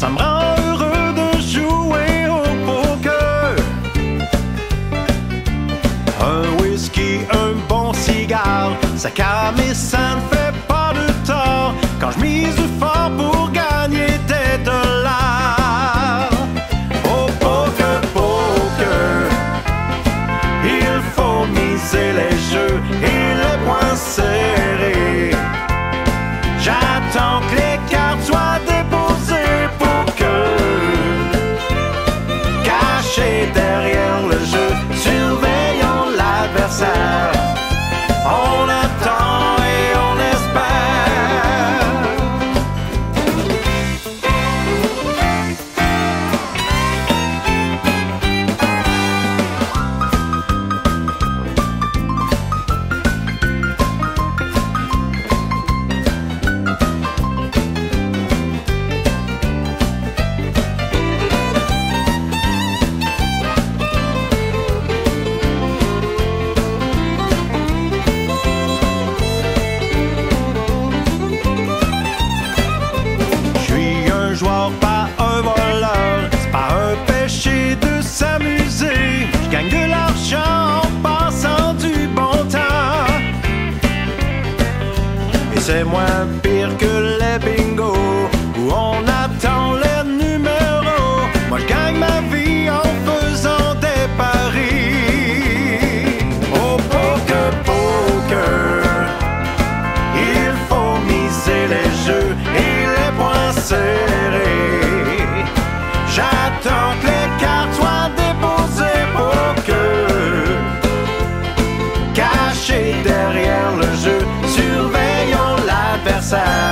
Ça me rend heureux de jouer au poker. Un whisky, un bon cigare, ça calme et ça ne fait pas de tort quand je mise fort. pas un voleur. C'est pas un péché de s'amuser. Je gagne de l'argent en passant du bon temps. Et c'est moins pire que les bing passar.